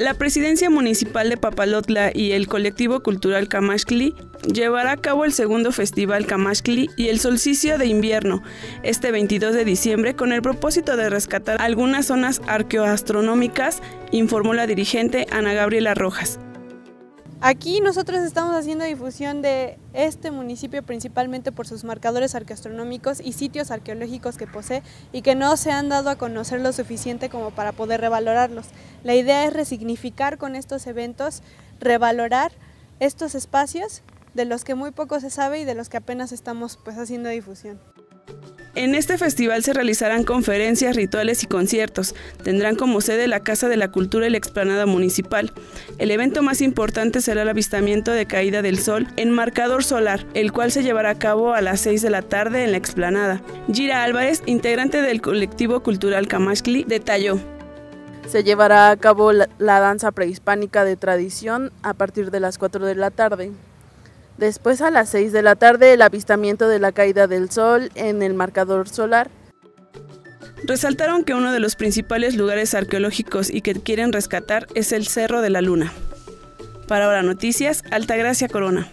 La Presidencia Municipal de Papalotla y el colectivo cultural Camashcli llevará a cabo el segundo Festival Camashcli y el Solsticio de Invierno este 22 de diciembre con el propósito de rescatar algunas zonas arqueoastronómicas, informó la dirigente Ana Gabriela Rojas. Aquí nosotros estamos haciendo difusión de este municipio principalmente por sus marcadores arqueoastronómicos y sitios arqueológicos que posee y que no se han dado a conocer lo suficiente como para poder revalorarlos. La idea es resignificar con estos eventos, revalorar estos espacios de los que muy poco se sabe y de los que apenas estamos pues haciendo difusión. En este festival se realizarán conferencias, rituales y conciertos. Tendrán como sede la Casa de la Cultura y la Explanada Municipal. El evento más importante será el avistamiento de caída del sol en marcador solar, el cual se llevará a cabo a las 6 de la tarde en la Explanada. Gira Álvarez, integrante del colectivo cultural Camashcli, detalló. Se llevará a cabo la, la danza prehispánica de tradición a partir de las 4 de la tarde. Después a las 6 de la tarde el avistamiento de la caída del sol en el marcador solar. Resaltaron que uno de los principales lugares arqueológicos y que quieren rescatar es el Cerro de la Luna. Para ahora noticias, Altagracia Corona.